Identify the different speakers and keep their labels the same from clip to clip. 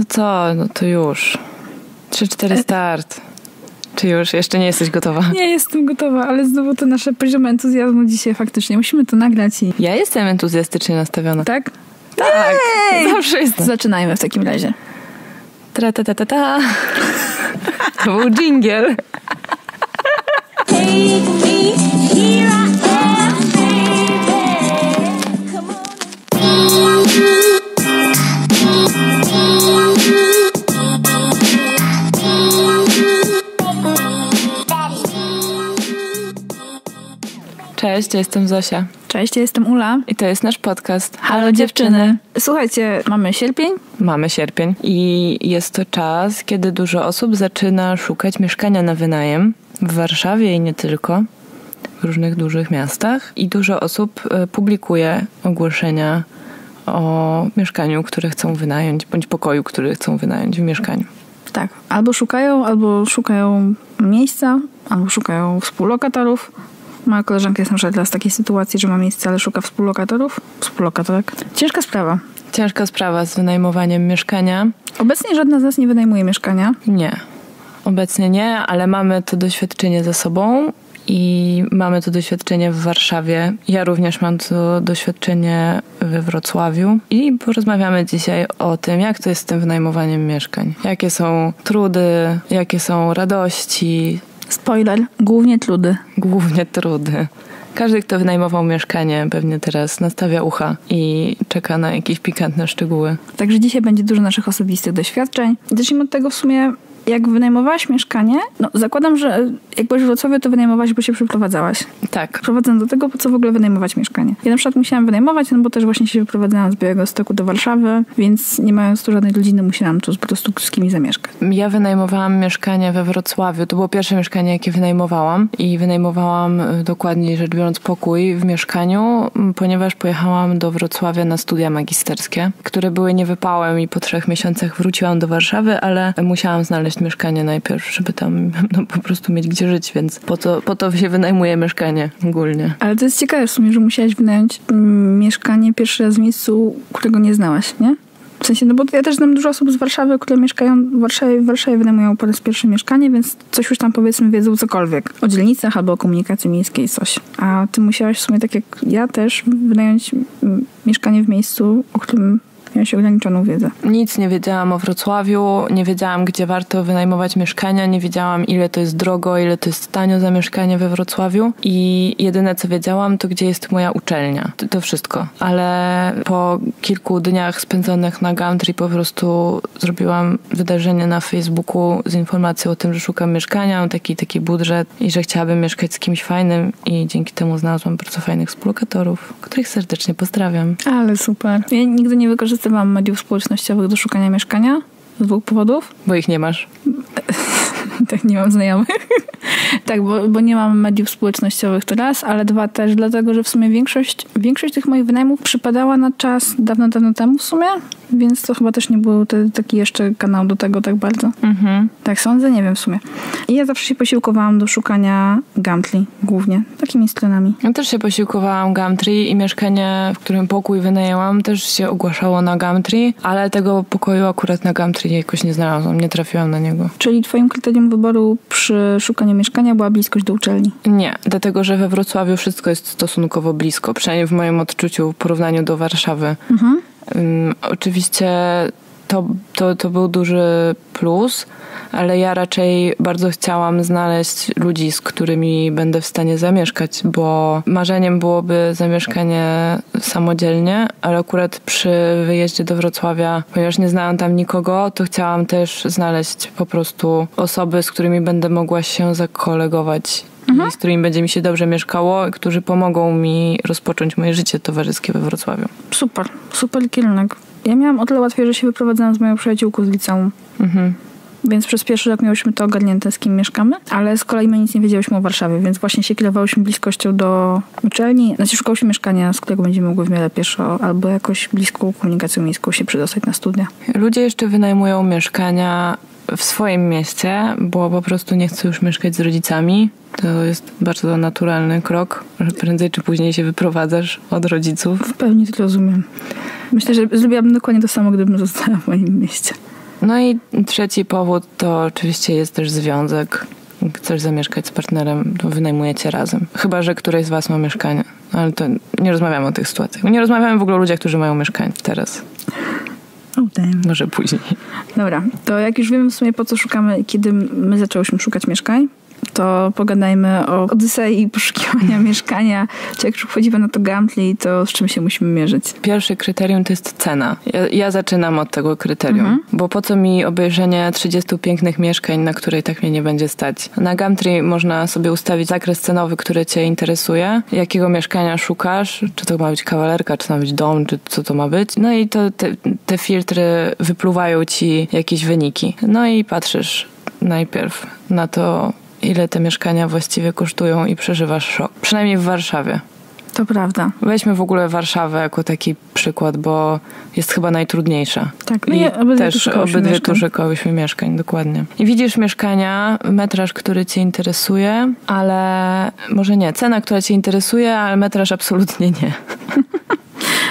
Speaker 1: No co, no to już. 3-4 start. Czy już jeszcze nie jesteś gotowa?
Speaker 2: Nie jestem gotowa, ale znowu to nasze poziom entuzjazmu dzisiaj faktycznie. Musimy to nagrać i...
Speaker 1: Ja jestem entuzjastycznie nastawiona.
Speaker 2: Tak?
Speaker 1: Tak,
Speaker 2: Jej!
Speaker 1: zawsze jestem.
Speaker 2: Zaczynajmy w takim razie.
Speaker 1: Tra ta ta ta ta. To był dżingiel.
Speaker 3: Take me, here
Speaker 1: Cześć, ja jestem Zosia.
Speaker 2: Cześć, ja jestem Ula.
Speaker 1: I to jest nasz podcast.
Speaker 2: Halo dziewczyny. Słuchajcie, mamy sierpień.
Speaker 1: Mamy sierpień i jest to czas, kiedy dużo osób zaczyna szukać mieszkania na wynajem w Warszawie i nie tylko, w różnych dużych miastach. I dużo osób e, publikuje ogłoszenia o mieszkaniu, które chcą wynająć, bądź pokoju, który chcą wynająć w mieszkaniu.
Speaker 2: Tak, albo szukają, albo szukają miejsca, albo szukają współlokatorów. Moja koleżanka jest na przykład teraz w takiej sytuacji, że ma miejsce, ale szuka współlokatorów. Współlokatorek. Ciężka sprawa.
Speaker 1: Ciężka sprawa z wynajmowaniem mieszkania.
Speaker 2: Obecnie żadna z nas nie wynajmuje mieszkania.
Speaker 1: Nie. Obecnie nie, ale mamy to doświadczenie za sobą i mamy to doświadczenie w Warszawie. Ja również mam to doświadczenie we Wrocławiu i porozmawiamy dzisiaj o tym, jak to jest z tym wynajmowaniem mieszkań. Jakie są trudy, jakie są radości,
Speaker 2: Spoiler, głównie trudy.
Speaker 1: głównie trudy. Każdy, kto wynajmował mieszkanie, pewnie teraz nastawia ucha i czeka na jakieś pikantne szczegóły.
Speaker 2: Także dzisiaj będzie dużo naszych osobistych doświadczeń. Zacznijmy od tego w sumie, jak wynajmowałaś mieszkanie. No, zakładam, że jak byłeś w Wrocławiu, to wynajmowałaś, bo się przeprowadzałaś.
Speaker 1: Tak,
Speaker 2: Prowadzę do tego, po co w ogóle wynajmować mieszkanie. Ja na przykład musiałam wynajmować, no bo też właśnie się wyprowadzałam z Białego Stoku do Warszawy, więc nie mając tu żadnej rodziny, musiałam tu po prostu z kimś zamieszkać.
Speaker 1: Ja wynajmowałam mieszkanie we Wrocławiu. To było pierwsze mieszkanie, jakie wynajmowałam. I wynajmowałam y, dokładniej rzecz biorąc pokój w mieszkaniu, ponieważ pojechałam do Wrocławia na studia magisterskie, które były niewypałem i po trzech miesiącach wróciłam do Warszawy, ale musiałam znaleźć mieszkanie najpierw, żeby tam no, po prostu mieć gdzie żyć, więc po to, po to się wynajmuje mieszkanie ogólnie.
Speaker 2: Ale to jest ciekawe w sumie, że musiałaś wynająć mm, mieszkanie pierwszy raz w miejscu, którego nie znałaś, nie? W sensie, no bo ja też znam dużo osób z Warszawy, które mieszkają w Warszawie, w Warszawie wynajmują po raz pierwszy mieszkanie, więc coś już tam powiedzmy wiedzą cokolwiek. O dzielnicach albo o komunikacji miejskiej coś. A ty musiałaś w sumie, tak jak ja też, wynająć mm, mieszkanie w miejscu, o którym miałaś ograniczoną wiedzę.
Speaker 1: Nic nie wiedziałam o Wrocławiu, nie wiedziałam, gdzie warto wynajmować mieszkania, nie wiedziałam, ile to jest drogo, ile to jest tanio za mieszkanie we Wrocławiu i jedyne, co wiedziałam, to gdzie jest moja uczelnia. To, to wszystko. Ale po kilku dniach spędzonych na Gumtree po prostu zrobiłam wydarzenie na Facebooku z informacją o tym, że szukam mieszkania, mam taki taki budżet i że chciałabym mieszkać z kimś fajnym i dzięki temu znalazłam bardzo fajnych współlokatorów, których serdecznie pozdrawiam.
Speaker 2: Ale super. Ja nigdy nie wykorzystywałam mediów społecznościowych do szukania mieszkania z dwóch powodów.
Speaker 1: Bo ich nie masz.
Speaker 2: tak, nie mam znajomych. tak, bo, bo nie mam mediów społecznościowych to raz, ale dwa też, dlatego że w sumie większość, większość tych moich wynajmów przypadała na czas dawno, dawno temu w sumie, więc to chyba też nie był te, taki jeszcze kanał do tego tak bardzo.
Speaker 1: Mhm.
Speaker 2: Tak sądzę, nie wiem w sumie. I ja zawsze się posiłkowałam do szukania Gumtree głównie, takimi stronami.
Speaker 1: Ja też się posiłkowałam Gumtree i mieszkanie, w którym pokój wynajęłam, też się ogłaszało na Gumtree, ale tego pokoju akurat na Gumtree jakoś nie znalazłam, nie trafiłam na niego.
Speaker 2: Czyli twoim kryterium wyboru przy szukaniu mieszkania była bliskość do uczelni.
Speaker 1: Nie, dlatego że we Wrocławiu wszystko jest stosunkowo blisko, przynajmniej w moim odczuciu w porównaniu do Warszawy.
Speaker 2: Mhm.
Speaker 1: Ym, oczywiście to, to, to był duży plus, ale ja raczej bardzo chciałam znaleźć ludzi, z którymi będę w stanie zamieszkać, bo marzeniem byłoby zamieszkanie samodzielnie, ale akurat przy wyjeździe do Wrocławia, ponieważ nie znałam tam nikogo, to chciałam też znaleźć po prostu osoby, z którymi będę mogła się zakolegować. I z którymi będzie mi się dobrze mieszkało, i którzy pomogą mi rozpocząć moje życie towarzyskie we Wrocławiu.
Speaker 2: Super, super kierunek. Ja miałam o tyle łatwiej, że się wyprowadzałam z moją przyjaciółką z liceum.
Speaker 1: Mhm.
Speaker 2: Więc przez pierwszy rok miałyśmy to ogarnięte, z kim mieszkamy, ale z kolei my nic nie wiedziałyśmy o Warszawie, więc właśnie się kierowałyśmy bliskością do uczelni. Znaczy szukałyśmy mieszkania, z którego będziemy mogły w miarę pieszo albo jakoś bliską komunikacją miejską się przedostać na studia.
Speaker 1: Ludzie jeszcze wynajmują mieszkania w swoim mieście, bo po prostu nie chcą już mieszkać z rodzicami. To jest bardzo naturalny krok, że prędzej czy później się wyprowadzasz od rodziców.
Speaker 2: W pełni to rozumiem. Myślę, że zrobiłabym dokładnie to samo, gdybym została w moim mieście.
Speaker 1: No i trzeci powód to oczywiście jest też związek. Chcesz zamieszkać z partnerem, to wynajmujecie razem. Chyba, że któreś z was ma mieszkanie. Ale to nie rozmawiamy o tych sytuacjach. Nie rozmawiamy w ogóle o ludziach, którzy mają mieszkanie teraz. Może później.
Speaker 2: Dobra, to jak już wiemy w sumie po co szukamy i kiedy my zaczęłyśmy szukać mieszkań, to pogadajmy o Odysei poszukiwania mieszkania, czy jak wchodzimy na to Gumtree, to z czym się musimy mierzyć.
Speaker 1: Pierwsze kryterium to jest cena. Ja, ja zaczynam od tego kryterium, bo po co mi obejrzenie 30 pięknych mieszkań, na które i tak mnie nie będzie stać. Na Gumtree można sobie ustawić zakres cenowy, który cię interesuje, jakiego mieszkania szukasz, czy to ma być kawalerka, czy to ma być dom, czy co to ma być. No i to te, te filtry wypluwają ci jakieś wyniki. No i patrzysz najpierw na to, ile te mieszkania właściwie kosztują i przeżywasz szok. Przynajmniej w Warszawie.
Speaker 2: To prawda.
Speaker 1: Weźmy w ogóle Warszawę jako taki przykład, bo jest chyba najtrudniejsza.
Speaker 2: Tak, no
Speaker 1: I
Speaker 2: i obydwie
Speaker 1: też obydwie
Speaker 2: mieszkań.
Speaker 1: tu szukałyśmy mieszkań, dokładnie. I widzisz mieszkania, metraż, który cię interesuje, ale może nie, cena, która cię interesuje, ale metraż absolutnie nie.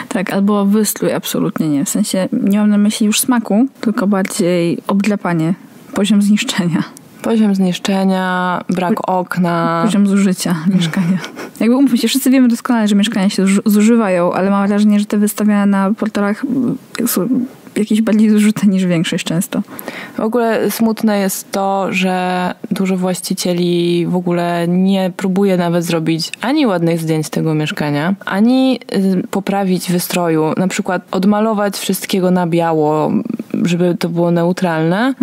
Speaker 2: Tak, albo wystrój absolutnie nie. W sensie nie mam na myśli już smaku, tylko bardziej obdlepanie, poziom zniszczenia,
Speaker 1: Poziom zniszczenia, brak okna.
Speaker 2: poziom zużycia mieszkania. Jakby umówmy się, wszyscy wiemy doskonale, że mieszkania się zuż- zużywają, ale mam wrażenie, że te wystawiane na portalach mm, są jakieś bardziej zużyte niż większość często.
Speaker 1: W ogóle smutne jest to, że dużo właścicieli w ogóle nie próbuje nawet zrobić ani ładnych zdjęć tego mieszkania, ani y, poprawić wystroju. Na przykład odmalować wszystkiego na biało, żeby to było neutralne.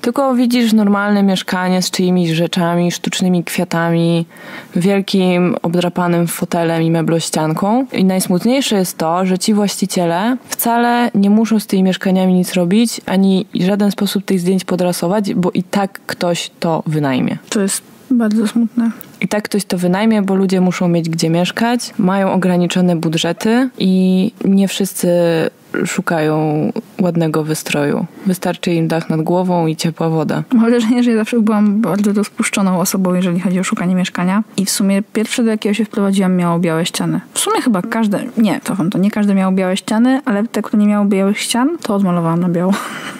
Speaker 1: Tylko widzisz normalne mieszkanie z czyimiś rzeczami, sztucznymi kwiatami, wielkim obdrapanym fotelem i meblościanką. I najsmutniejsze jest to, że ci właściciele wcale nie muszą z tymi mieszkaniami nic robić, ani w żaden sposób tych zdjęć podrasować, bo i tak ktoś to wynajmie.
Speaker 2: To jest bardzo smutne.
Speaker 1: I tak ktoś to wynajmie, bo ludzie muszą mieć gdzie mieszkać, mają ograniczone budżety i nie wszyscy szukają ładnego wystroju. Wystarczy im dach nad głową i ciepła woda.
Speaker 2: Mam wrażenie, że ja zawsze byłam bardzo rozpuszczoną osobą, jeżeli chodzi o szukanie mieszkania. I w sumie pierwsze, do jakiego się wprowadziłam, miało białe ściany. W sumie chyba każde, nie, cofam to, nie każde miało białe ściany, ale te, które nie miały białych ścian, to odmalowałam na biało.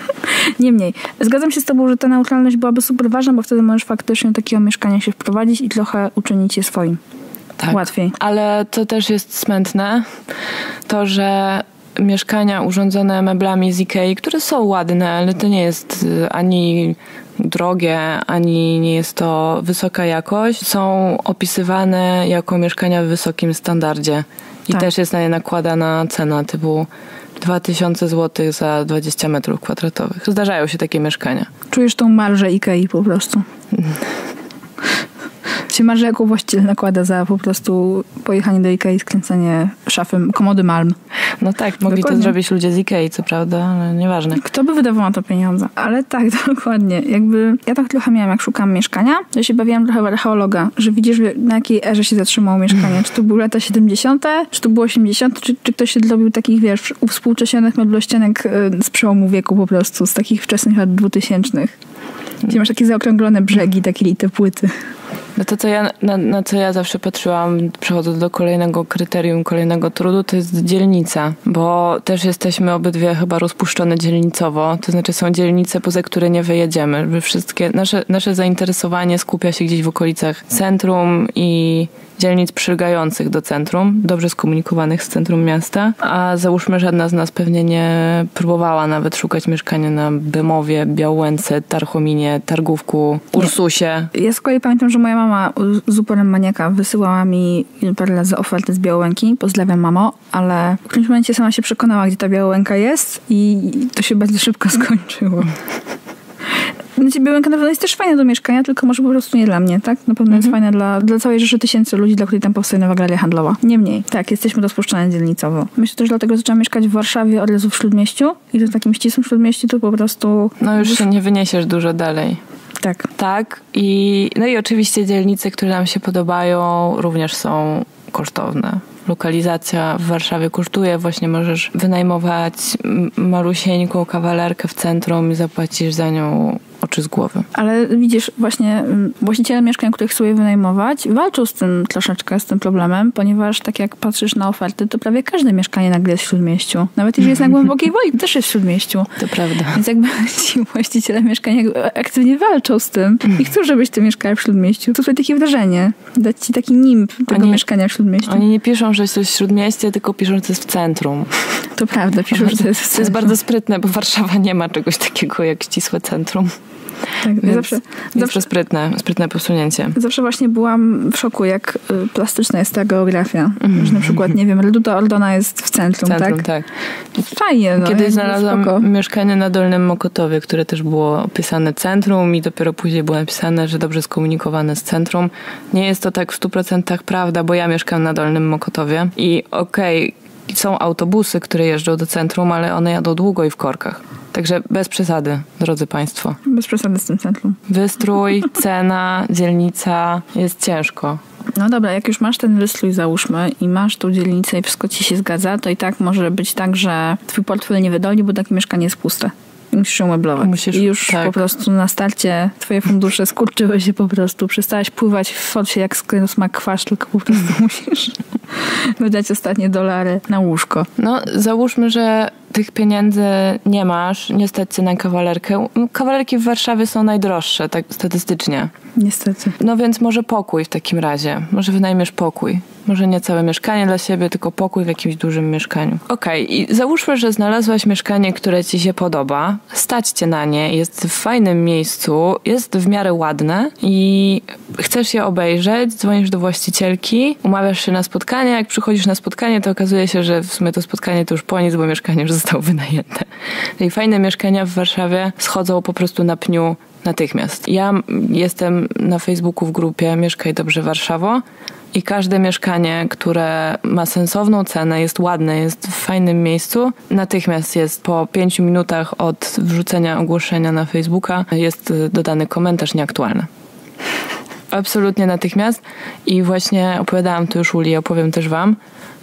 Speaker 2: Niemniej, zgadzam się z tobą, że ta neutralność byłaby super ważna, bo wtedy możesz faktycznie do takiego mieszkania się wprowadzić i trochę uczynić je swoim.
Speaker 1: Tak.
Speaker 2: Łatwiej.
Speaker 1: Ale to też jest smętne, to, że mieszkania urządzone meblami z Ikei, które są ładne, ale to nie jest y, ani drogie, ani nie jest to wysoka jakość, są opisywane jako mieszkania w wysokim standardzie. I
Speaker 2: Tak.
Speaker 1: też jest na nie nakładana cena typu 2000 zł za 20 metrów kwadratowych. Zdarzają się takie mieszkania.
Speaker 2: Czujesz tą marżę Ikei po prostu. Czy marżę, jaką właściciel nakłada za po prostu pojechanie do Ikei, skręcenie szafy, komody Malm.
Speaker 1: No tak, mogli
Speaker 2: Dokładnie.
Speaker 1: to zrobić ludzie z Ikei, co prawda, ale nieważne.
Speaker 2: Kto by wydawał na to pieniądze? Ale tak, dokładnie. Jakby ja tak trochę miałam, jak szukam mieszkania, to się bawiłam trochę w archeologa, że widzisz, na jakiej erze się zatrzymało mieszkanie. Czy to były lata 70., czy to było 80., czy, czy ktoś się zrobił takich, wiesz, uwspółcześnionych meblościanek y, z przełomu wieku po prostu, z takich wczesnych lat 2000. Gdzie masz takie zaokrąglone brzegi, takie lite płyty.
Speaker 1: No to, co ja, na, na co ja zawsze patrzyłam, przechodząc do kolejnego kryterium, kolejnego trudu, to jest dzielnica, bo też jesteśmy obydwie chyba rozpuszczone dzielnicowo, to znaczy są dzielnice, poza które nie wyjedziemy. My wszystkie, nasze, nasze zainteresowanie skupia się gdzieś w okolicach centrum i dzielnic przylegających do centrum, dobrze skomunikowanych z centrum miasta, a załóżmy żadna z nas pewnie nie próbowała nawet szukać mieszkania na Bemowie, Białęce, Tarchominie, Targówku, Ursusie.
Speaker 2: Ja z kolei pamiętam, że moja mama z uporem maniaka wysyłała mi parę razy ofertę z Białołęki. Pozdrawiam, mamo, ale w którymś momencie sama się przekonała, gdzie ta Białołęka jest i to się bardzo szybko skończyło. Znaczy, Białęka na pewno jest też fajna do mieszkania, tylko może po prostu nie dla mnie, tak? Na pewno jest fajna dla, dla całej rzeszy tysięcy ludzi, dla których tam powstaje nowa galeria handlowa. Niemniej, tak, jesteśmy rozpuszczone dzielnicowo. Myślę też dlatego, że zaczęłam mieszkać w Warszawie od razu w Śródmieściu i w takim ścisłym Śródmieściu to po prostu...
Speaker 1: No już się nie wyniesiesz dużo dalej.
Speaker 2: Tak.
Speaker 1: Tak. I, no i oczywiście dzielnice, które nam się podobają, również są kosztowne. Lokalizacja w Warszawie kosztuje, właśnie możesz wynajmować malusieńką kawalerkę w centrum i zapłacisz za nią oczy z głowy.
Speaker 2: Ale widzisz, właśnie mm, właściciele mieszkań, których sobie wynajmować, walczą z tym troszeczkę, z tym problemem, ponieważ tak jak patrzysz na oferty, to prawie każde mieszkanie nagle jest w śródmieściu. Nawet jeżeli jest na głębokiej woli, to też jest w śródmieściu.
Speaker 1: To prawda.
Speaker 2: Więc jakby ci właściciele mieszkań jakby aktywnie walczą z tym i chcą, żebyś ty mieszkała w śródmieściu. To sobie takie wrażenie. Dać ci taki nimb tego
Speaker 1: Oni-
Speaker 2: mieszkania w śródmieściu.
Speaker 1: Oni nie piszą, że to jest śródmieście, tylko piszą, że to jest w centrum.
Speaker 2: To prawda, piszą, że to jest,
Speaker 1: To jest bardzo sprytne, bo Warszawa nie ma czegoś takiego jak ścisłe centrum.
Speaker 2: Tak,
Speaker 1: Więc
Speaker 2: zawsze, zawsze,
Speaker 1: sprytne, sprytne posunięcie.
Speaker 2: zawsze właśnie byłam w szoku, jak y, plastyczna jest ta geografia.
Speaker 1: Mhm.
Speaker 2: Że na przykład, nie wiem, Reduta Ordona jest w centrum,
Speaker 1: Centrum,
Speaker 2: tak?
Speaker 1: tak.
Speaker 2: Fajnie, no.
Speaker 1: Kiedyś znalazłam
Speaker 2: spoko.
Speaker 1: mieszkanie na Dolnym Mokotowie, które też było opisane centrum i dopiero później było napisane, że dobrze skomunikowane z centrum. Nie jest to tak w 100% prawda, bo ja mieszkam na Dolnym Mokotowie i okej, są autobusy, które jeżdżą do centrum, ale one jadą długo i w korkach. Także bez przesady, drodzy Państwo.
Speaker 2: Bez przesady z tym centrum.
Speaker 1: Wystrój, cena, dzielnica, jest ciężko.
Speaker 2: No dobra, jak już masz ten wystrój, załóżmy, i masz tą dzielnicę i wszystko ci się zgadza, to i tak może być tak, że twój portfel nie wydoli, bo takie mieszkanie jest puste. Musisz się umeblować.
Speaker 1: Musisz-
Speaker 2: I już
Speaker 1: tak.
Speaker 2: po prostu na starcie twoje fundusze skurczyły się po prostu. Przestałaś pływać w forsie jak skręt smak kwasz, tylko po prostu musisz wydać ostatnie dolary na łóżko.
Speaker 1: No, załóżmy, że tych pieniędzy nie masz, nie stać cię na kawalerkę. Kawalerki w Warszawie są najdroższe, tak statystycznie.
Speaker 2: Niestety.
Speaker 1: No więc może pokój w takim razie. Może wynajmiesz pokój. Może nie całe mieszkanie dla siebie, tylko pokój w jakimś dużym mieszkaniu. Okej, i załóżmy, że znalazłaś mieszkanie, które ci się podoba, stać cię na nie, jest w fajnym miejscu, jest w miarę ładne i chcesz je obejrzeć, dzwonisz do właścicielki, umawiasz się na spotkanie, jak przychodzisz na spotkanie, to okazuje się, że w sumie to spotkanie to już po nic, bo mieszkanie już zostało wynajęte. Czyli fajne mieszkania w Warszawie schodzą po prostu na pniu natychmiast. Ja jestem na Facebooku w grupie Mieszkaj Dobrze Warszawo i każde mieszkanie, które ma sensowną cenę, jest ładne, jest w fajnym miejscu, natychmiast jest po pięciu minutach od wrzucenia ogłoszenia na Facebooka jest y, dodany komentarz nieaktualny. Absolutnie natychmiast i właśnie opowiadałam to już Uli, opowiem też wam.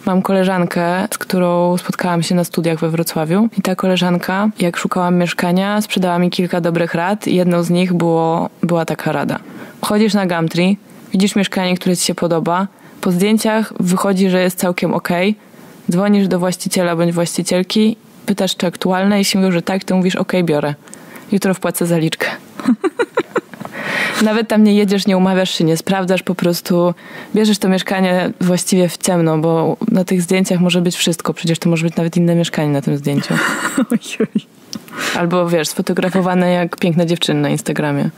Speaker 1: Mam koleżankę, z którą spotkałam się na studiach we Wrocławiu i ta koleżanka, jak szukałam mieszkania, sprzedała mi kilka dobrych rad jedną z nich było, była taka rada. Chodzisz na Gumtree, widzisz mieszkanie, które ci się podoba, po zdjęciach wychodzi, że jest całkiem okej, dzwonisz do właściciela bądź właścicielki, pytasz czy aktualne, jeśli mówią, że tak, to mówisz okej, biorę. Jutro wpłacę zaliczkę. Nawet tam nie jedziesz, nie umawiasz się, nie sprawdzasz, po prostu bierzesz to mieszkanie właściwie w ciemno, bo na tych zdjęciach może być wszystko. Przecież to może być nawet inne mieszkanie na tym zdjęciu. Albo wiesz, sfotografowane jak piękne dziewczyny na Instagramie.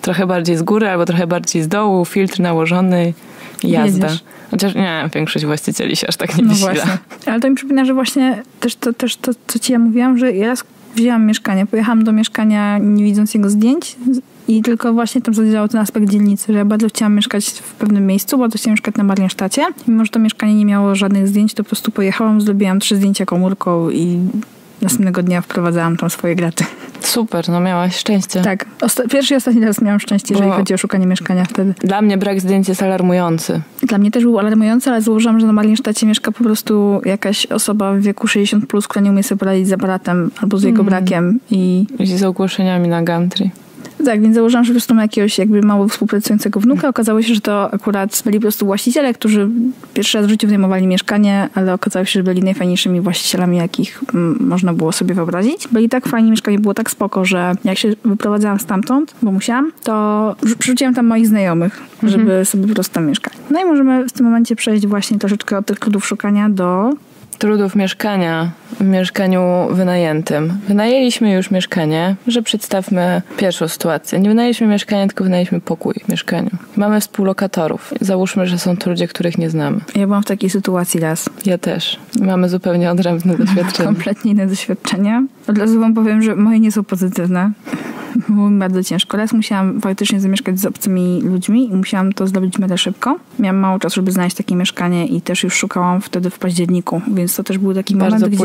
Speaker 1: Trochę bardziej z góry, albo trochę bardziej z dołu, filtr nałożony i jazda.
Speaker 2: Jedziesz.
Speaker 1: Chociaż nie, większość właścicieli się aż tak nie
Speaker 2: No
Speaker 1: wysila.
Speaker 2: właśnie. Ale to mi przypomina, że właśnie też to, też to, co ci ja mówiłam, że ja wzięłam mieszkanie, pojechałam do mieszkania nie widząc jego zdjęć i tylko właśnie tam zadziałał ten aspekt dzielnicy, że ja bardzo chciałam mieszkać w pewnym miejscu, bardzo chciałam mieszkać na Mariensztacie. Mimo, że to mieszkanie nie miało żadnych zdjęć, to po prostu pojechałam, zrobiłam trzy zdjęcia komórką i następnego dnia wprowadzałam tam swoje graty.
Speaker 1: Super, no miałaś szczęście.
Speaker 2: Tak. Osta- pierwszy i ostatni raz miałam szczęście, jeżeli
Speaker 1: Bo-
Speaker 2: chodzi o szukanie mieszkania wtedy.
Speaker 1: Dla mnie brak zdjęć jest alarmujący.
Speaker 2: Dla mnie też był alarmujący, ale założyłam, że na Mariensztacie mieszka po prostu jakaś osoba w wieku 60+, plus, która nie umie sobie poradzić z aparatem albo z jego brakiem i
Speaker 1: I z ogłoszeniami na Gumtree.
Speaker 2: Tak, więc założyłam, że po prostu ma jakiegoś jakby mało współpracującego wnuka. Okazało się, że to akurat byli po prostu właściciele, którzy pierwszy raz w życiu wynajmowali mieszkanie, ale okazało się, że byli najfajniejszymi właścicielami, jakich mm, można było sobie wyobrazić. Byli tak fajni, mieszkanie było tak spoko, że jak się wyprowadzałam stamtąd, bo musiałam, to przerzuciłam tam moich znajomych, żeby sobie po prostu tam mieszkać. No i możemy w tym momencie przejść właśnie troszeczkę od tych trudów szukania do
Speaker 1: Trudów mieszkania w mieszkaniu wynajętym. Wynajęliśmy już mieszkanie, że przedstawmy pierwszą sytuację. Nie wynajęliśmy mieszkania, tylko wynajęliśmy pokój w mieszkaniu. Mamy współlokatorów. Załóżmy, że są to ludzie, których nie znamy.
Speaker 2: Ja byłam w takiej sytuacji raz.
Speaker 1: Ja też. Mamy zupełnie odrębne doświadczenie.
Speaker 2: Kompletnie inne doświadczenia. Od razu wam powiem, że moje nie są pozytywne. Było mi bardzo ciężko. Raz musiałam faktycznie zamieszkać z obcymi ludźmi i musiałam to zrobić miarę szybko. Miałam mało czasu, żeby znaleźć takie mieszkanie i też już szukałam wtedy w październiku, więc to też był taki
Speaker 1: Bardzo
Speaker 2: moment, gdzie...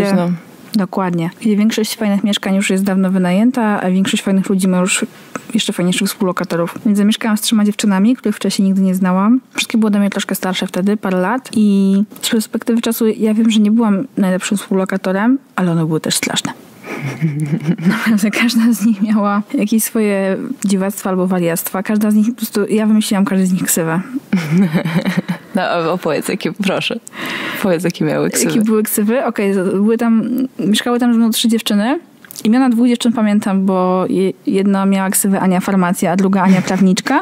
Speaker 2: Dokładnie. Gdzie większość fajnych mieszkań już jest dawno wynajęta, a większość fajnych ludzi ma już jeszcze fajniejszych współlokatorów. Więc zamieszkałam z trzema dziewczynami, których wcześniej nigdy nie znałam. Wszystkie były ode mnie troszkę starsze wtedy, parę lat. I z perspektywy czasu ja wiem, że nie byłam najlepszym współlokatorem, ale one były też straszne. Naprawdę każda z nich miała jakieś swoje dziwactwa albo wariactwa. Każda z nich, po prostu ja wymyśliłam każdy z nich ksywę.
Speaker 1: No, opowiedz, jakie, proszę. Powiedz, jakie miały ksywy.
Speaker 2: Jakie były ksywy? Okej, z- były tam, mieszkały tam ze mną trzy dziewczyny. Imiona dwóch dziewczyn pamiętam, bo je, jedna miała ksywę Ania Farmacja, a druga Ania Prawniczka.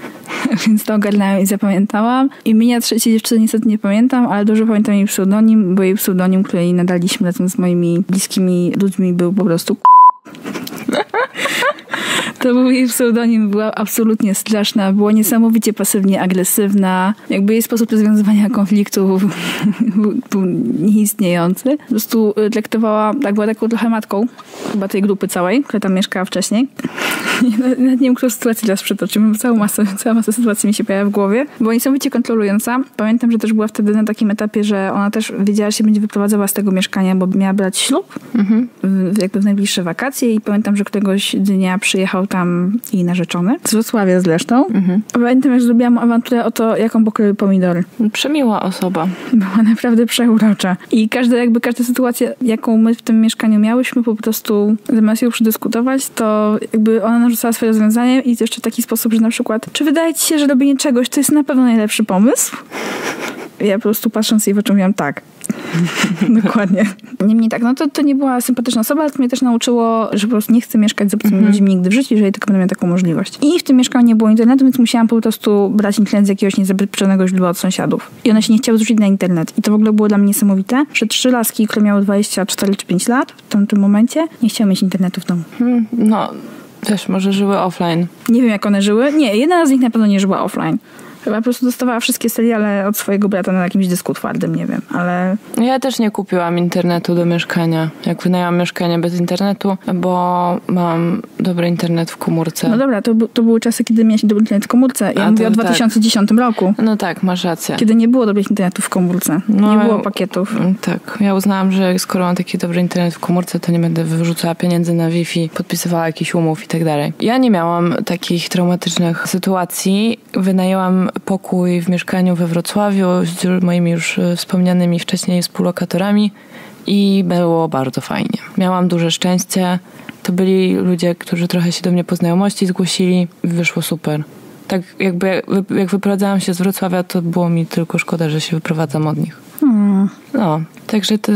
Speaker 2: Więc to ogarnęłam i zapamiętałam. Imienia trzeciej dziewczyny niestety nie pamiętam, ale dobrze pamiętam jej pseudonim, bo jej pseudonim, który jej nadaliśmy razem z moimi bliskimi ludźmi był po prostu To był jej pseudonim, była absolutnie straszna, była niesamowicie pasywnie agresywna. Jakby jej sposób rozwiązywania konfliktów był, nieistniejący. Po prostu y, traktowała, tak była taką trochę matką chyba tej grupy całej, która tam mieszkała wcześniej. Nie, Nawet nie wiem, którą sytuację teraz przytoczymy, bo całą masę, cała masa sytuacji mi się pojawia w głowie. Była niesamowicie kontrolująca. Pamiętam, że też była wtedy na takim etapie, że ona też wiedziała, że się będzie wyprowadzała z tego mieszkania, bo miała brać ślub w, jakby w najbliższe wakacje i pamiętam, że któregoś dnia przyjechał tam jej narzeczony, z Wrocławia zresztą. Pamiętam, że zrobiłam awanturę o to, jaką pokroił pomidory.
Speaker 1: Przemiła osoba.
Speaker 2: Była naprawdę przeurocza. I każda, jakby każda sytuacja, jaką my w tym mieszkaniu miałyśmy, po prostu zamiast ją przedyskutować, to jakby ona narzucała swoje rozwiązanie i to jeszcze w taki sposób, że na przykład, czy wydaje ci się, że robienie czegoś to jest na pewno najlepszy pomysł? Ja po prostu patrząc jej w oczy mówiłam tak. Dokładnie. Niemniej tak, no to, to nie była sympatyczna osoba, ale to mnie też nauczyło, że po prostu nie chcę mieszkać z obcymi ludźmi nigdy w życiu, jeżeli tylko będę miała taką możliwość. I w tym mieszkaniu nie było internetu, więc musiałam po prostu brać internet z jakiegoś niezabezpieczonego źródła od sąsiadów. I one się nie chciały zrzucić na internet. I to w ogóle było dla mnie niesamowite, że trzy laski, które miały 24 czy 5 lat w tamtym momencie, nie chciały mieć internetu w domu.
Speaker 1: Hmm, no, wiesz, może żyły offline.
Speaker 2: Nie wiem, jak one żyły. Nie, jedna z nich na pewno nie żyła offline. Chyba po prostu dostawała wszystkie seriale od swojego brata na jakimś dysku twardym, nie wiem, ale
Speaker 1: Ja też nie kupiłam internetu do mieszkania. Jak wynajęłam mieszkanie bez internetu, bo mam dobry internet w komórce.
Speaker 2: No dobra, to, to były czasy, kiedy miałeś dobry internet w komórce. Ja
Speaker 1: A
Speaker 2: mówię
Speaker 1: to
Speaker 2: o
Speaker 1: tak.
Speaker 2: 2010 roku,
Speaker 1: No tak, masz rację.
Speaker 2: kiedy nie było dobrych internetów w komórce.
Speaker 1: No,
Speaker 2: nie było pakietów.
Speaker 1: Mm, Tak, ja uznałam, że skoro mam taki dobry internet w komórce, to nie będę wyrzucała pieniędzy na Wi-Fi, podpisywała jakiś umów i tak dalej. Ja nie miałam takich traumatycznych sytuacji. Wynajęłam pokój w mieszkaniu we Wrocławiu z moimi już e, wspomnianymi wcześniej współlokatorami i było bardzo fajnie. Miałam duże szczęście. To byli ludzie, którzy trochę się do mnie po znajomości zgłosili. Wyszło super. Tak jakby jak wyprowadzałam się z Wrocławia, to było mi tylko szkoda, że się wyprowadzam od nich.
Speaker 2: Hmm.
Speaker 1: No, także to,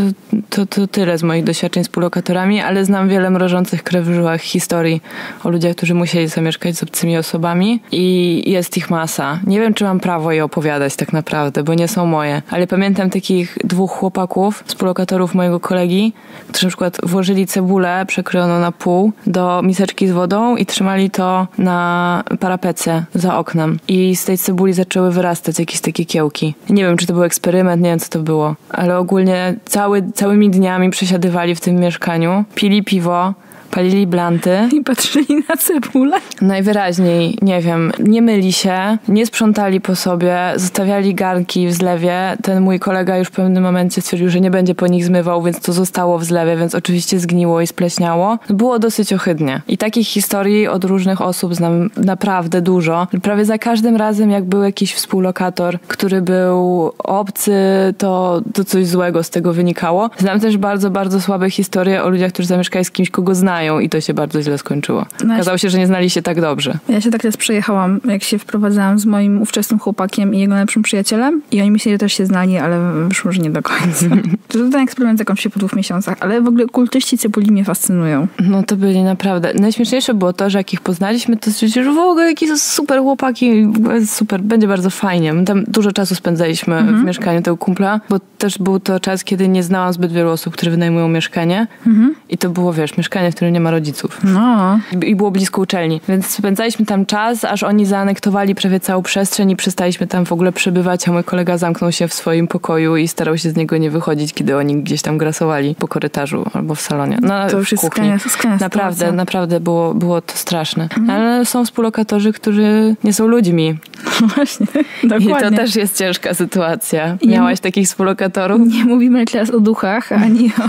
Speaker 1: to, to tyle z moich doświadczeń z współlokatorami, ale znam wiele mrożących krew w żyłach historii o ludziach, którzy musieli zamieszkać z obcymi osobami i jest ich masa. Nie wiem, czy mam prawo je opowiadać tak naprawdę, bo nie są moje, ale pamiętam takich dwóch chłopaków, współlokatorów mojego kolegi, którzy na przykład włożyli cebulę przekrojoną na pół do miseczki z wodą i trzymali to na parapecie za oknem i z tej cebuli zaczęły wyrastać jakieś takie kiełki. Nie wiem, czy to był eksperyment, nie wiem, co to było, ale ogólnie cały, całymi dniami przesiadywali w tym mieszkaniu, pili piwo, palili blanty.
Speaker 2: I patrzyli na cebulę.
Speaker 1: Najwyraźniej, nie wiem, nie myli się, nie sprzątali po sobie, zostawiali garnki w zlewie. Ten mój kolega już w pewnym momencie stwierdził, że nie będzie po nich zmywał, więc to zostało w zlewie, więc oczywiście zgniło i spleśniało. Było dosyć ohydnie. I takich historii od różnych osób znam naprawdę dużo. Prawie za każdym razem, jak był jakiś współlokator, który był obcy, to, to coś złego z tego wynikało. Znam też bardzo, bardzo słabe historie o ludziach, którzy zamieszkali z kimś, kogo znają i to się bardzo źle skończyło.
Speaker 2: No
Speaker 1: Okazało się, że nie znali się tak dobrze.
Speaker 2: Ja się tak raz przejechałam, jak się wprowadzałam z moim ówczesnym chłopakiem i jego najlepszym przyjacielem. I oni myśleli, że też się znali, ale wyszło, że nie do końca. to ten eksperyment zakończył się po dwóch miesiącach. Ale w ogóle kultyści cebuli mnie fascynują.
Speaker 1: No to byli naprawdę. Najśmieszniejsze było to, że jak ich poznaliśmy, to stwierdzili, że w ogóle jakie są super chłopaki, super, będzie bardzo fajnie. My tam dużo czasu spędzaliśmy w mieszkaniu tego kumpla, bo też był to czas, kiedy nie znałam zbyt wielu osób, które wynajmują mieszkanie. I to było, wiesz, mieszkanie, w którym nie ma rodziców.
Speaker 2: No.
Speaker 1: I było blisko uczelni. Więc spędzaliśmy tam czas, aż oni zaanektowali prawie całą przestrzeń i przestaliśmy tam w ogóle przebywać, a mój kolega zamknął się w swoim pokoju i starał się z niego nie wychodzić, kiedy oni gdzieś tam grasowali po korytarzu albo w salonie. No,
Speaker 2: To już jest
Speaker 1: kuchni.
Speaker 2: skrajna- skrajna
Speaker 1: Naprawdę,
Speaker 2: sytuacja.
Speaker 1: naprawdę było, było to straszne. Ale są współlokatorzy, którzy nie są ludźmi.
Speaker 2: Właśnie,
Speaker 1: I
Speaker 2: dokładnie.
Speaker 1: to też jest ciężka sytuacja.
Speaker 2: I
Speaker 1: Miałaś takich współlokatorów?
Speaker 2: Nie mówimy teraz o duchach, ani o,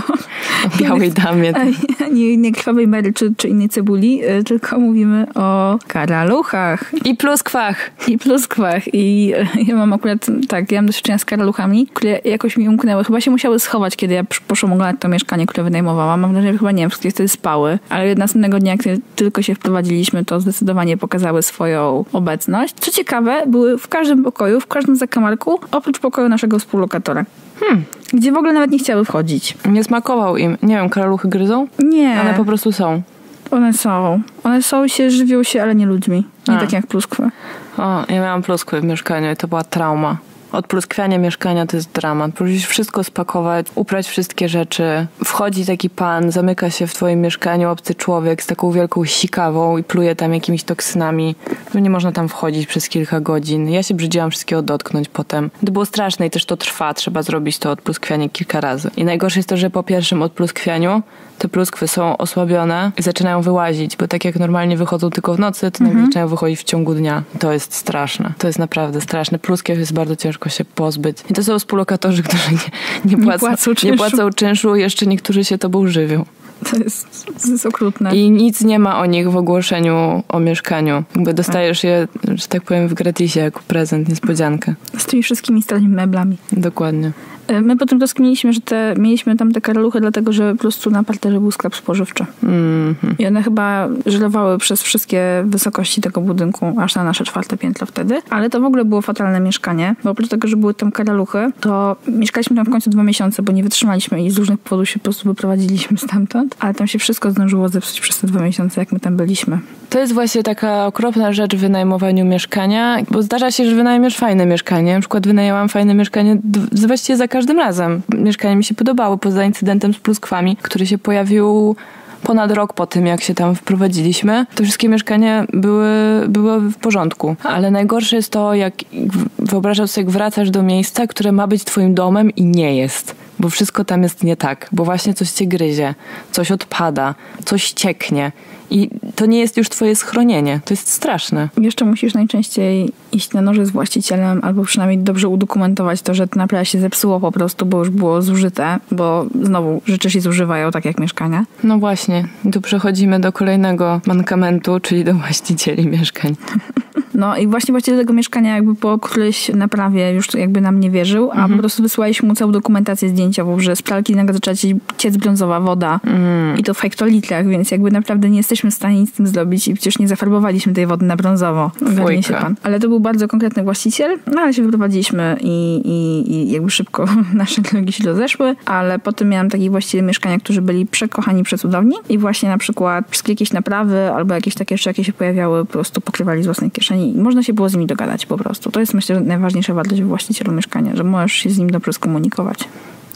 Speaker 1: O białej damie.
Speaker 2: ani, ani o krwawej Mary czy, czy innej cebuli, y, tylko mówimy o karaluchach
Speaker 1: I pluskwach.
Speaker 2: i pluskwach. I y, ja mam akurat, tak, ja mam doświadczenia z karaluchami, które jakoś mi umknęły. Chyba się musiały schować, kiedy ja poszłam oglądać to mieszkanie, które wynajmowałam. Mam wrażenie, że chyba nie wiem, wszystkie wtedy spały, ale następnego dnia, kiedy tylko się wprowadziliśmy, to zdecydowanie pokazały swoją obecność. Co ciekawe, były w każdym pokoju, w każdym zakamarku, oprócz pokoju naszego współlokatora. Gdzie w ogóle nawet nie chciały wchodzić.
Speaker 1: Nie smakował im. Nie wiem, karaluchy gryzą?
Speaker 2: Nie,
Speaker 1: One po prostu są.
Speaker 2: one są. One są się, żywią się, ale nie ludźmi. Nie
Speaker 1: A.
Speaker 2: tak jak pluskwy.
Speaker 1: O, ja miałam pluskwy w mieszkaniu i to była trauma. Odpluskwianie mieszkania to jest dramat. Musisz wszystko spakować, uprać wszystkie rzeczy. Wchodzi taki pan, zamyka się w twoim mieszkaniu obcy człowiek z taką wielką sikawą i pluje tam jakimiś toksynami. No nie można tam wchodzić przez kilka godzin. Ja się brzydziłam wszystkiego dotknąć potem. To było straszne i też to trwa. Trzeba zrobić to odpluskwianie kilka razy. I najgorsze jest to, że po pierwszym odpluskwianiu te pluskwy są osłabione i zaczynają wyłazić, bo tak jak normalnie wychodzą tylko w nocy, to nagle zaczynają wychodzić w ciągu dnia. To jest straszne. To jest naprawdę straszne. Pluskiew jest bardzo ciężko się pozbyć. I to są współlokatorzy, którzy nie, nie, płacą,
Speaker 2: płacą
Speaker 1: nie
Speaker 2: czynszu.
Speaker 1: płacą czynszu, jeszcze niektórzy się tobą żywią.
Speaker 2: To jest, to jest okrutne.
Speaker 1: I nic nie ma o nich w ogłoszeniu o mieszkaniu. Jakby dostajesz je, że tak powiem, w gratisie jako prezent, niespodziankę.
Speaker 2: Z tymi wszystkimi starymi meblami.
Speaker 1: Dokładnie.
Speaker 2: E, My potem rozkminiliśmy, że te, mieliśmy tam te karaluchy, dlatego że po prostu na parterze był sklep spożywczy.
Speaker 1: Mhm.
Speaker 2: I one chyba żerowały przez wszystkie wysokości tego budynku, aż na nasze czwarte piętro wtedy. Ale to w ogóle było fatalne mieszkanie, bo oprócz tego, że były tam karaluchy, to mieszkaliśmy tam w końcu dwa miesiące, bo nie wytrzymaliśmy i z różnych powodów się po prostu wyprowadziliśmy stamtąd. Ale tam się wszystko zdążyło zepsuć przez te dwa miesiące, jak my tam byliśmy.
Speaker 1: To jest właśnie taka okropna rzecz w wynajmowaniu mieszkania, bo zdarza się, że wynajmiesz fajne mieszkanie. Na przykład wynajęłam fajne mieszkanie właściwie za każdym razem. Mieszkanie mi się podobało, poza incydentem z pluskwami, który się pojawił ponad rok po tym, jak się tam wprowadziliśmy. Te wszystkie mieszkania były, były w porządku. Ale najgorsze jest to, jak wyobrażasz sobie, jak wracasz do miejsca, które ma być twoim domem i nie jest. Bo wszystko tam jest nie tak, bo właśnie coś cię gryzie, coś odpada, coś cieknie. I to nie jest już twoje schronienie. To jest straszne.
Speaker 2: Jeszcze musisz najczęściej iść na noże z właścicielem, albo przynajmniej dobrze udokumentować to, że to naprawdę się zepsuło po prostu, bo już było zużyte, bo znowu rzeczy się zużywają, tak jak mieszkania.
Speaker 1: No właśnie, tu przechodzimy do kolejnego mankamentu, czyli do właścicieli mieszkań.
Speaker 2: No i właśnie właściciel tego mieszkania jakby po którejś naprawie już jakby nam nie wierzył, a po prostu wysłaliśmy mu całą dokumentację zdjęciową, że z pralki nagle zaczęła ciec brązowa woda i to w hektolitrach, więc jakby naprawdę nie jesteśmy w stanie nic z tym zrobić i przecież nie zafarbowaliśmy tej wody na brązowo. Ogarnie się pan. Ale to był bardzo konkretny właściciel, no ale się wyprowadziliśmy i, i, i jakby szybko nasze drogi się rozeszły, ale potem miałam takich właścicieli mieszkania, którzy byli przekochani przecudowni i właśnie na przykład wszystkie jakieś naprawy albo jakieś takie rzeczy, jakie się pojawiały, po prostu pokrywali z własnej kieszeni i można się było z nimi dogadać po prostu. To jest myślę, że najważniejsza wartość właścicielu mieszkania, że możesz się z nim dobrze skomunikować.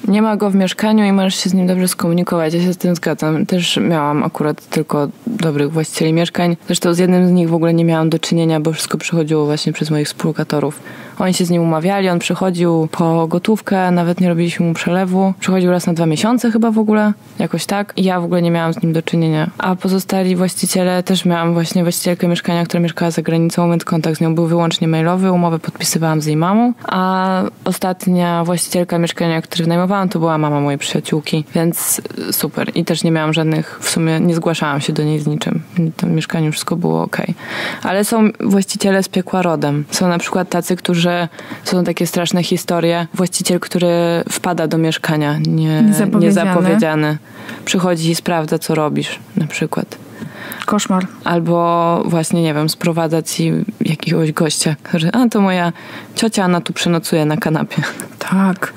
Speaker 1: Nie ma go w mieszkaniu i możesz się z nim dobrze skomunikować. Ja się z tym zgadzam. Też miałam akurat tylko dobrych właścicieli mieszkań. Zresztą z jednym z nich w ogóle nie miałam do czynienia, bo wszystko przychodziło właśnie przez moich współlokatorów. Oni się z nim umawiali, on przychodził po gotówkę, nawet nie robiliśmy mu przelewu. Przychodził raz na dwa miesiące chyba w ogóle, jakoś tak. I ja w ogóle nie miałam z nim do czynienia. A pozostali właściciele, też miałam właśnie właścicielkę mieszkania, która mieszkała za granicą, więc kontakt z nią był wyłącznie mailowy. Umowę podpisywałam z jej mamą. A ostatnia właścicielka mieszkania, które wynajmowałam, to była mama mojej przyjaciółki, więc super. I też nie miałam żadnych, w sumie nie zgłaszałam się do niej z niczym. W tym mieszkaniu wszystko było ok. Ale są właściciele z piekła rodem. Są na przykład tacy, którzy są takie straszne historie. Właściciel, który wpada do mieszkania nie,
Speaker 2: Niezapowiedziany.
Speaker 1: niezapowiedziany. Przychodzi i sprawdza, co robisz, na przykład.
Speaker 2: Koszmar.
Speaker 1: Albo właśnie, nie wiem, sprowadza ci jakiegoś gościa, który, a to moja ciocia, ona tu przenocuje na kanapie.
Speaker 2: Tak.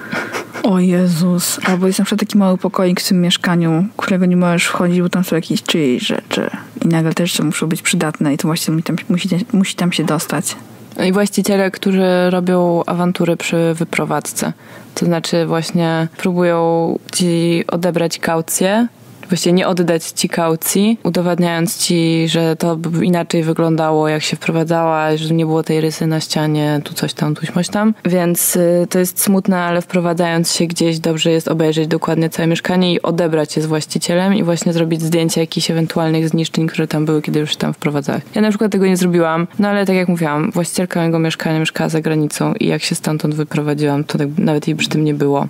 Speaker 2: O Jezus. Albo jest na przykład taki mały pokoik w tym mieszkaniu, którego nie możesz wchodzić, bo tam są jakieś czyjeś rzeczy. I nagle też muszą być przydatne i to właśnie tam, musi, musi tam się dostać.
Speaker 1: No I właściciele, którzy robią awantury przy wyprowadzce. To znaczy właśnie próbują ci odebrać kaucję właściwie nie oddać ci kaucji, udowadniając ci, że to inaczej wyglądało, jak się wprowadzała, że nie było tej rysy na ścianie, tu coś tam, tu coś tam. Więc y, to jest smutne, ale wprowadzając się gdzieś dobrze jest obejrzeć dokładnie całe mieszkanie i odebrać je z właścicielem i właśnie zrobić zdjęcie jakichś ewentualnych zniszczeń, które tam były, kiedy już się tam wprowadzałeś. Ja na przykład tego nie zrobiłam, no ale tak jak mówiłam, właścicielka mojego mieszkania mieszkała za granicą i jak się stamtąd wyprowadziłam, to tak nawet jej przy tym nie było.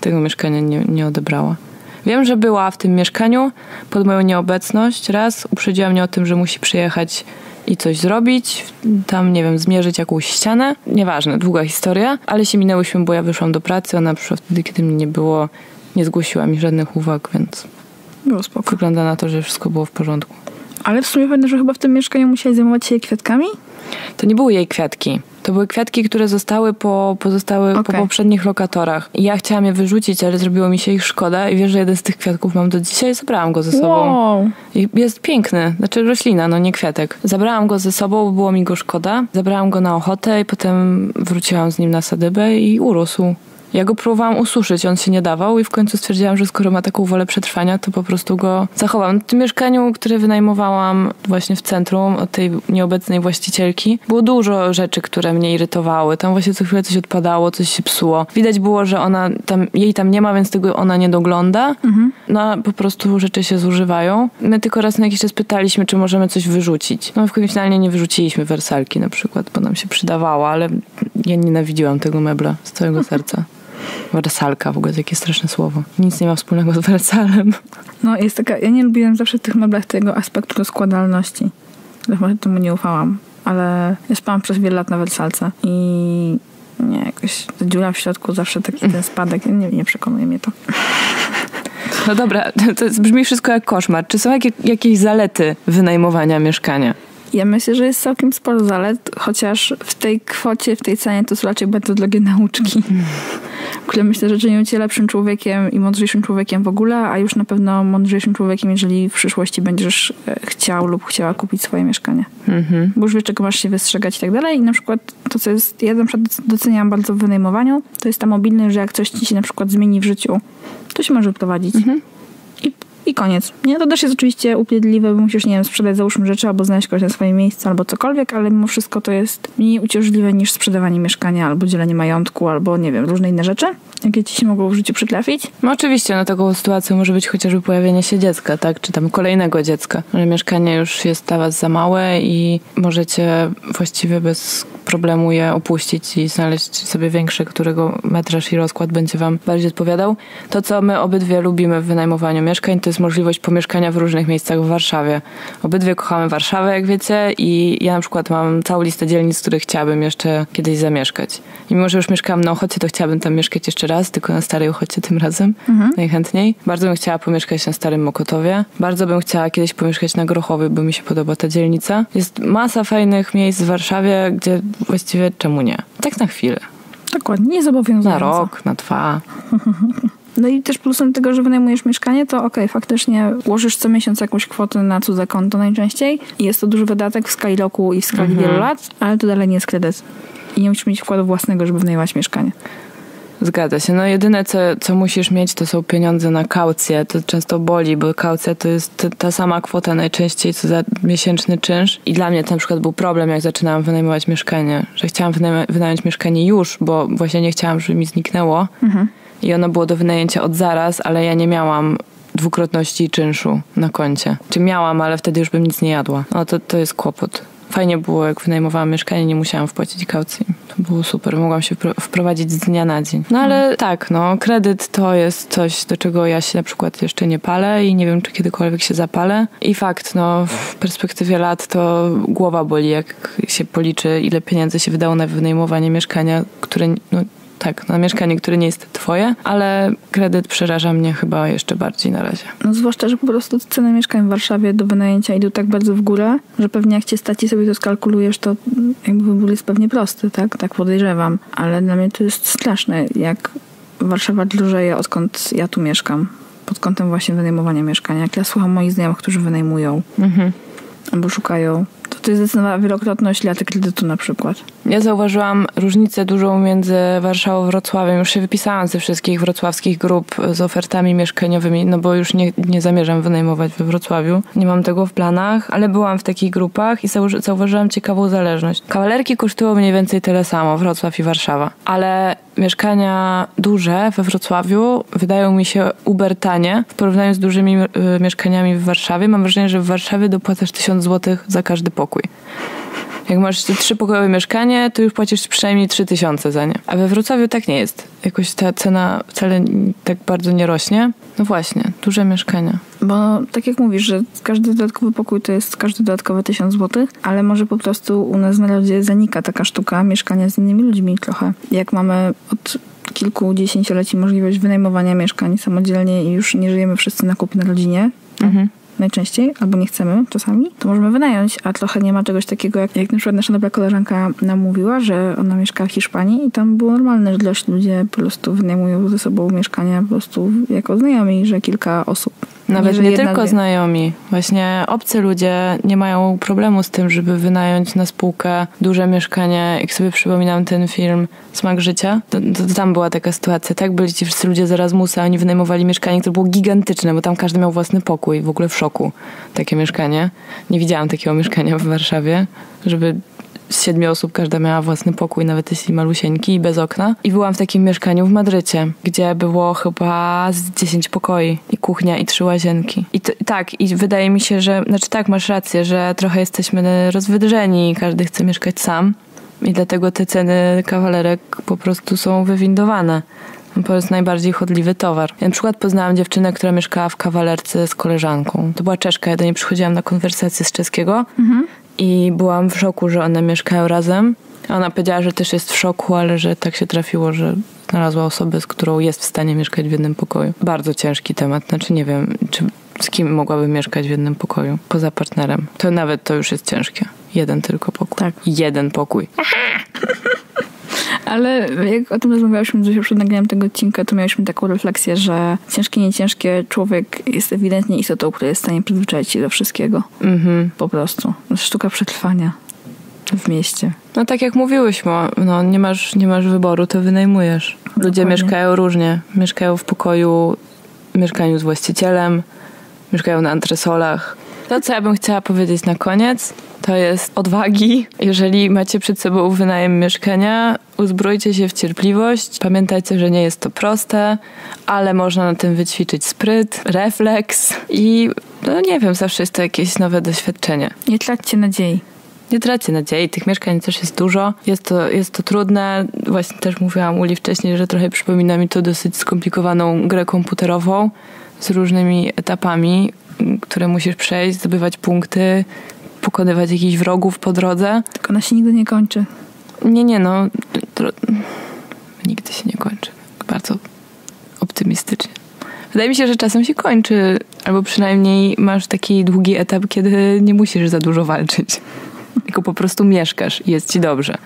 Speaker 1: Tego mieszkania nie, nie odebrała. Wiem, że była w tym mieszkaniu pod moją nieobecność raz. Uprzedziła mnie o tym, że musi przyjechać i coś zrobić, tam, nie wiem, zmierzyć jakąś ścianę. Nieważne, długa historia, ale się minęłyśmy, bo ja wyszłam do pracy, ona przyszła wtedy, kiedy mnie nie było, nie zgłosiła mi żadnych uwag, więc
Speaker 2: Było spoko.
Speaker 1: wygląda na to, że wszystko było w porządku.
Speaker 2: Ale w sumie pamiętam, że chyba w tym mieszkaniu musieli zajmować się kwiatkami?
Speaker 1: To nie były jej kwiatki. To były kwiatki, które zostały po, pozostały po
Speaker 2: Okej.
Speaker 1: poprzednich lokatorach. I ja chciałam je wyrzucić, ale zrobiło mi się ich szkoda i wiesz, że jeden z tych kwiatków mam do dzisiaj zabrałam go ze sobą.
Speaker 2: Wow.
Speaker 1: I Jest piękny, znaczy roślina, no nie kwiatek. Zabrałam go ze sobą, bo było mi go szkoda. Zabrałam go na ochotę i potem wróciłam z nim na sadybę i urósł. Ja go próbowałam ususzyć, on się nie dawał i w końcu stwierdziłam, że skoro ma taką wolę przetrwania, to po prostu go zachowam. W tym mieszkaniu, które wynajmowałam właśnie w centrum od tej nieobecnej właścicielki, było dużo rzeczy, które mnie irytowały. Tam właśnie co chwilę coś odpadało, coś się psuło. Widać było, że ona tam, jej tam nie ma, więc tego ona nie dogląda. No a po prostu rzeczy się zużywają. My tylko raz na jakiś czas pytaliśmy, czy możemy coś wyrzucić. No w finalnie nie wyrzuciliśmy wersalki na przykład, bo nam się przydawało, ale ja nienawidziłam tego mebla z całego serca. Wersalka w ogóle, jakie straszne słowo. Nic nie ma wspólnego z wersalem.
Speaker 2: No jest taka, ja nie lubiłem zawsze w tych meblach tego aspektu rozkładalności. Może temu nie ufałam. Ale ja spałam przez wiele lat na wersalce i nie, jakoś ta dziura w środku, zawsze taki ten spadek, nie, nie przekonuje mnie to.
Speaker 1: No dobra, to brzmi wszystko jak koszmar. Czy są jakie, jakieś zalety wynajmowania mieszkania?
Speaker 2: Ja myślę, że jest całkiem sporo zalet, chociaż w tej kwocie, w tej cenie to są raczej bardzo drogie nauczki, które myślę, że czynią cię lepszym człowiekiem i mądrzejszym człowiekiem w ogóle, a już na pewno mądrzejszym człowiekiem, jeżeli w przyszłości będziesz e, chciał lub chciała kupić swoje mieszkanie.
Speaker 1: Mhm.
Speaker 2: Bo już wiesz, czego masz się wystrzegać i tak dalej. I na przykład to, co jest, ja na przykład doceniam bardzo w wynajmowaniu, to jest ta mobilność, że jak coś ci się na przykład zmieni w życiu, to się może wyprowadzić. I, I koniec. Nie, to też jest oczywiście upiedliwe, bo musisz, nie wiem, sprzedać załóżmy rzeczy, albo znaleźć kogoś na swoje miejsce, albo cokolwiek, ale mimo wszystko to jest mniej uciążliwe niż sprzedawanie mieszkania, albo dzielenie majątku, albo nie wiem, różne inne rzeczy, jakie ci się mogą w życiu przytrafić.
Speaker 1: No oczywiście, no taką sytuacją może być chociażby pojawienie się dziecka, tak? Czy tam kolejnego dziecka. Że mieszkanie już jest dla was za małe i możecie właściwie bez problemu je opuścić i znaleźć sobie większe, którego metraż i rozkład będzie wam bardziej odpowiadał. To, co my obydwie lubimy w wynajmowaniu mieszkań, to jest możliwość pomieszkania w różnych miejscach w Warszawie. Obydwie kochamy Warszawę, jak wiecie, i ja na przykład mam całą listę dzielnic, w których chciałabym jeszcze kiedyś zamieszkać. I mimo, że już mieszkałam na Ochocie, to chciałabym tam mieszkać jeszcze raz, tylko na Starej Ochocie tym razem, najchętniej. Bardzo bym chciała pomieszkać na Starym Mokotowie. Bardzo bym chciała kiedyś pomieszkać na Grochowie, bo mi się podoba ta dzielnica. Jest masa fajnych miejsc w Warszawie, gdzie właściwie czemu nie? Tak na chwilę.
Speaker 2: Dokładnie, nie
Speaker 1: Na
Speaker 2: zobowiązująco.
Speaker 1: rok, na dwa.
Speaker 2: No i też plusem tego, że wynajmujesz mieszkanie, to okej, faktycznie łożysz co miesiąc jakąś kwotę na cudze konto najczęściej jest to duży wydatek w skali roku i w skali wielu lat, ale to dalej nie jest kredyt. I nie musisz mieć wkładu własnego, żeby wynajmować mieszkanie.
Speaker 1: Zgadza się. No jedyne, co, co musisz mieć, to są pieniądze na kaucję. To często boli, bo kaucja to jest ta sama kwota najczęściej, co za miesięczny czynsz. I dla mnie to na przykład był problem, jak zaczynałam wynajmować mieszkanie. Że chciałam wynajm- wynająć mieszkanie już, bo właśnie nie chciałam, żeby mi zniknęło. I ono było do wynajęcia od zaraz, ale ja nie miałam dwukrotności czynszu na koncie. Czy miałam, ale wtedy już bym nic nie jadła. No to, to jest kłopot. Fajnie było, jak wynajmowałam mieszkanie, nie musiałam wpłacić kaucji. To było super, mogłam się wpro- wprowadzić z dnia na dzień. No ale tak, no, kredyt to jest coś, do czego ja się na przykład jeszcze nie palę i nie wiem, czy kiedykolwiek się zapalę. I fakt, no, w perspektywie lat to głowa boli, jak się policzy, ile pieniędzy się wydało na wynajmowanie mieszkania, które, no, tak, na mieszkanie, które nie jest twoje, ale kredyt przeraża mnie chyba jeszcze bardziej na razie.
Speaker 2: No zwłaszcza, że po prostu ceny mieszkań w Warszawie do wynajęcia idą tak bardzo w górę, że pewnie jak cię stać i sobie to skalkulujesz, to jakby wybór jest pewnie prosty, tak? Tak podejrzewam. Ale dla mnie to jest straszne, jak Warszawa drożeje, odkąd ja tu mieszkam. Pod kątem właśnie wynajmowania mieszkania. Jak ja słucham moich znajomych, którzy wynajmują
Speaker 1: Mhm.
Speaker 2: albo szukają, to jest zdecydowana wielokrotność laty kredytu na przykład.
Speaker 1: Ja zauważyłam różnicę dużą między Warszawą a Wrocławiem. Już się wypisałam ze wszystkich wrocławskich grup z ofertami mieszkaniowymi, no bo już nie, nie zamierzam wynajmować we Wrocławiu. Nie mam tego w planach, ale byłam w takich grupach i zauważy- zauważyłam ciekawą zależność. Kawalerki kosztują mniej więcej tyle samo, Wrocław i Warszawa. Ale mieszkania duże we Wrocławiu wydają mi się uber tanie w porównaniu z dużymi y, mieszkaniami w Warszawie. Mam wrażenie, że w Warszawie dopłacasz 1000 zł za każdy pokój. Jak masz trzypokojowe mieszkanie, to już płacisz przynajmniej 3000 za nie. A we Wrocławiu tak nie jest. Jakoś ta cena wcale tak bardzo nie rośnie. No właśnie, duże mieszkania.
Speaker 2: Bo tak jak mówisz, że każdy dodatkowy pokój to jest każdy dodatkowy 1000 zł, ale może po prostu u nas w narodzie zanika taka sztuka mieszkania z innymi ludźmi trochę. Jak mamy od kilku dziesięcioleci możliwość wynajmowania mieszkań samodzielnie i już nie żyjemy wszyscy na kupie na rodzinie,
Speaker 1: Mhm.
Speaker 2: Najczęściej, albo nie chcemy czasami, to możemy wynająć, a trochę nie ma czegoś takiego, jak, jak na przykład nasza dobra koleżanka nam mówiła, że ona mieszka w Hiszpanii i tam było normalne, że dość ludzie po prostu wynajmują ze sobą mieszkania po prostu jako znajomi, że kilka osób.
Speaker 1: Nawet nie,
Speaker 2: jedna,
Speaker 1: tylko
Speaker 2: dwie.
Speaker 1: znajomi. Właśnie obcy ludzie nie mają problemu z tym, żeby wynająć na spółkę duże mieszkanie. Jak sobie przypominam ten film Smak Życia, to, to tam była taka sytuacja. Tak byli ci wszyscy ludzie z Erasmusa, oni wynajmowali mieszkanie, które było gigantyczne, bo tam każdy miał własny pokój. W ogóle w szoku takie mieszkanie. Nie widziałam takiego mieszkania w Warszawie, żeby z siedmiu osób każda miała własny pokój, nawet jeśli malusieńki i bez okna. I byłam w takim mieszkaniu w Madrycie, gdzie było chyba z 10 pokoi i kuchnia i trzy łazienki. I tak, i wydaje mi się, że, znaczy tak, masz rację, że trochę jesteśmy rozwydrzeni i każdy chce mieszkać sam. I dlatego te ceny kawalerek po prostu są wywindowane. To jest najbardziej chodliwy towar. Ja na przykład poznałam dziewczynę, która mieszkała w kawalerce z koleżanką. To była Czeszka, ja do niej przychodziłam na konwersację z czeskiego i byłam w szoku, że one mieszkają razem. Ona powiedziała, że też jest w szoku, ale że tak się trafiło, że znalazła osobę, z którą jest w stanie mieszkać w jednym pokoju. Bardzo ciężki temat. Znaczy nie wiem, czy z kim mogłaby mieszkać w jednym pokoju poza partnerem. To nawet to już jest ciężkie. Jeden tylko pokój.
Speaker 2: Tak.
Speaker 1: Jeden pokój.
Speaker 2: Ale jak o tym rozmawialiśmy Zuzia przed nagraniem tego odcinka, to mieliśmy taką refleksję, że ciężkie, nie ciężkie, człowiek jest ewidentnie istotą, która jest w stanie przyzwyczaić się do wszystkiego.
Speaker 1: Mhm.
Speaker 2: Po prostu. Sztuka przetrwania w mieście.
Speaker 1: No tak jak mówiłyśmy, no nie masz, nie masz wyboru, to wynajmujesz. Ludzie
Speaker 2: Dokładnie.
Speaker 1: mieszkają różnie. Mieszkają w pokoju, mieszkaniu z właścicielem, mieszkają na antresolach. To, co ja bym chciała powiedzieć na koniec, to jest odwagi. Jeżeli macie przed sobą wynajem mieszkania, uzbrójcie się w cierpliwość. Pamiętajcie, że nie jest to proste, ale można na tym wyćwiczyć spryt, refleks i no nie wiem, zawsze jest to jakieś nowe doświadczenie.
Speaker 2: Nie traćcie nadziei.
Speaker 1: Nie traćcie nadziei, tych mieszkań też jest dużo. Jest to, jest to trudne. Właśnie też mówiłam Uli wcześniej, że trochę przypomina mi to dosyć skomplikowaną grę komputerową z różnymi etapami, które musisz przejść, zdobywać punkty, pokonywać jakichś wrogów po drodze.
Speaker 2: Tylko ona się nigdy nie kończy.
Speaker 1: Nie, nie, no. To, nigdy się nie kończy. Bardzo optymistycznie. Wydaje mi się, że czasem się kończy, albo przynajmniej masz taki długi etap, kiedy nie musisz za dużo walczyć. Tylko po prostu mieszkasz i jest ci dobrze.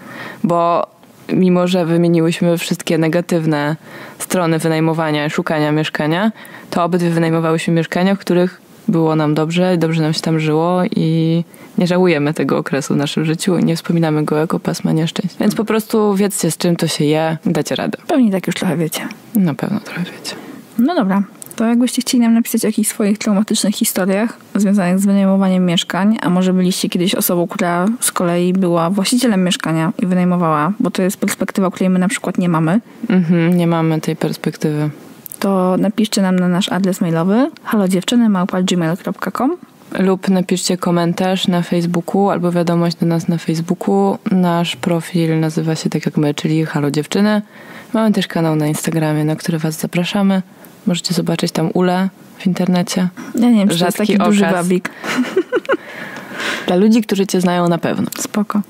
Speaker 1: Bo mimo, że wymieniłyśmy wszystkie negatywne strony wynajmowania i szukania mieszkania, to obydwie wynajmowałyśmy mieszkania, w których było nam dobrze, dobrze nam się tam żyło i nie żałujemy tego okresu w naszym życiu i nie wspominamy go jako pasma nieszczęść. Więc po prostu wiedzcie, z czym to się je, dacie radę.
Speaker 2: Pewnie tak już trochę wiecie.
Speaker 1: Na pewno trochę wiecie.
Speaker 2: No dobra. To jakbyście chcieli nam napisać o jakichś swoich traumatycznych historiach związanych z wynajmowaniem mieszkań, a może byliście kiedyś osobą, która z kolei była właścicielem mieszkania i wynajmowała, bo to jest perspektywa, której my na przykład nie mamy,
Speaker 1: Mhm, nie mamy tej perspektywy.
Speaker 2: To napiszcie nam na nasz adres mailowy halodziewczyny.gmail.com
Speaker 1: Lub napiszcie komentarz na Facebooku albo wiadomość do nas na Facebooku. Nasz profil nazywa się tak jak my, czyli Halo Dziewczyny. Mamy też kanał na Instagramie, na który Was zapraszamy. Możecie zobaczyć tam Ule w internecie.
Speaker 2: Ja nie wiem, czy to jest taki duży babik.
Speaker 1: Dla ludzi, którzy Cię znają na pewno.
Speaker 2: Spoko.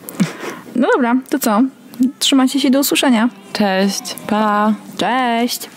Speaker 2: No dobra, to co? Trzymajcie się do usłyszenia.
Speaker 1: Cześć. Pa.
Speaker 2: Cześć.